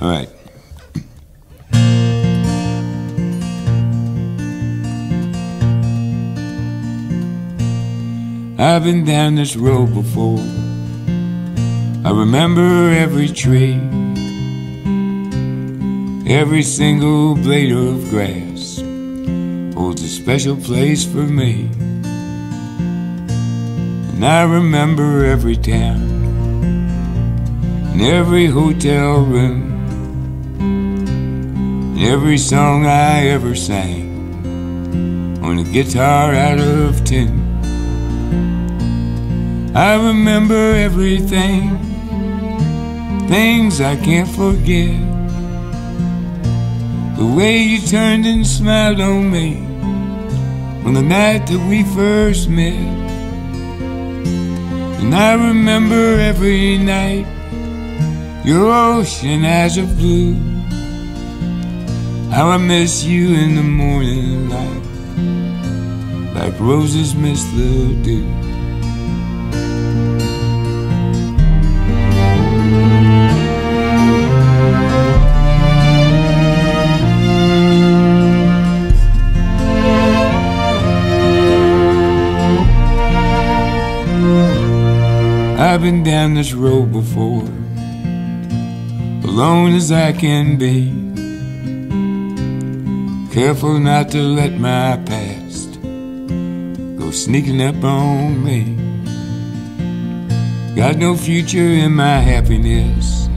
All right. I've been down this road before. I remember every tree, every single blade of grass holds a special place for me. And I remember every town and every hotel room and every song I ever sang on a guitar out of tune. I remember everything, things I can't forget. The way you turned and smiled on me on the night that we first met. And I remember every night your ocean eyes of blue. How I miss you in the morning light, like roses miss the dew. I've been down this road before, alone as I can be. Careful not to let my past go sneaking up on me. Got no future in my happiness,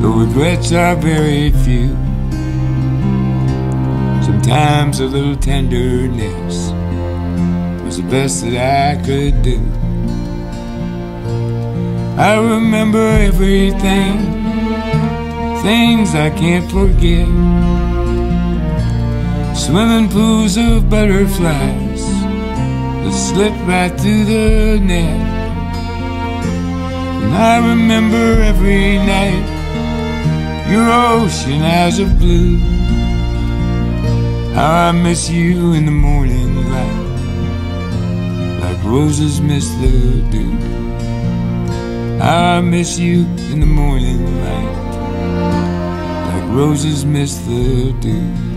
the regrets are very few. Sometimes a little tenderness was the best that I could do. I remember everything, things I can't forget. Swimming pools of butterflies that slip right through the net. And I remember every night your ocean eyes of blue. How I miss you in the morning light, like roses miss the dew. I miss you in the morning light, like roses miss the dew.